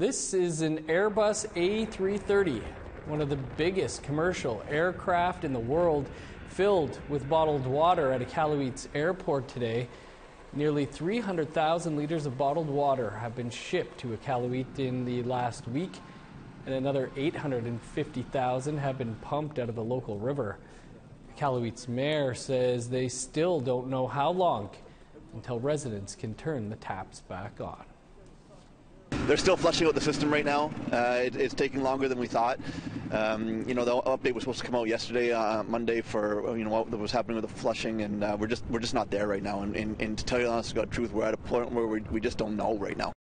This is an Airbus A330, one of the biggest commercial aircraft in the world, filled with bottled water at Iqaluit's airport today. Nearly 300,000 liters of bottled water have been shipped to Iqaluit in the last week, and another 850,000 have been pumped out of the local river. Iqaluit's mayor says they still don't know how long until residents can turn the taps back on. They're still flushing out the system right now. Uh, it, it's taking longer than we thought. Um, you know, the update was supposed to come out yesterday, uh, Monday, for you know what was happening with the flushing, and uh, we're just we're just not there right now. And, and, and to tell you the honest, truth, we're at a point where we, we just don't know right now.